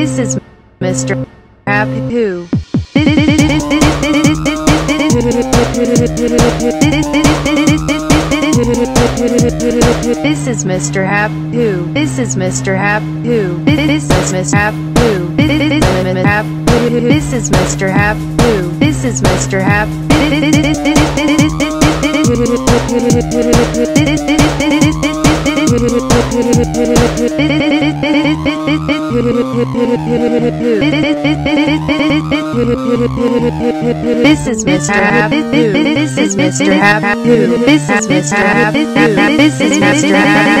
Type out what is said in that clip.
This is Mr. Happy Who. This is Mr. Hap Hu. This is Mr. Hap Hu. This is Mr. Hap Hu. This is Mr. Hap Hu. This is Mr. Hap. This is Mr. Hap. This is Mr. Who. This is Mr. Who. This is Mr. Who. This is Mr. Hap